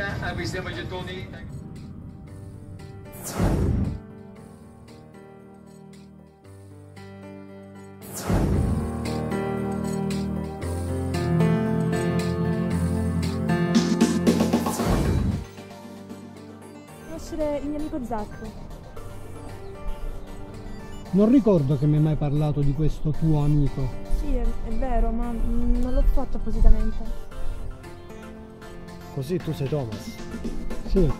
acquistiamo i gettoni. Conoscere il mio amico Zac. Non ricordo che mi hai mai parlato di questo tuo amico. Sì, è, è vero, ma non l'ho fatto appositamente. Così tu sei Thomas. Sì.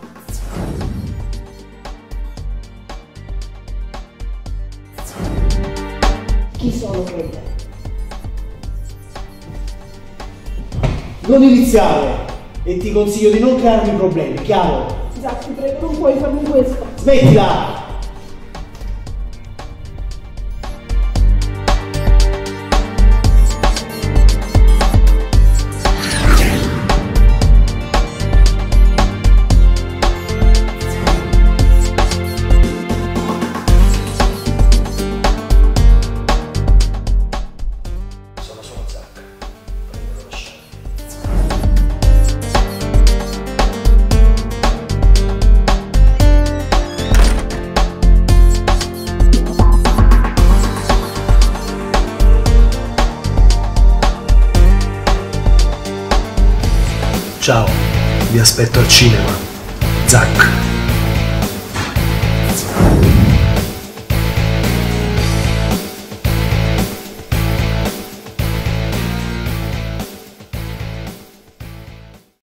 Chi sono quelle? Non iniziare! E ti consiglio di non crearmi problemi, chiaro? Zac, ti prego, non puoi farmi questo. Smettila! Ciao, vi aspetto al cinema. Zac.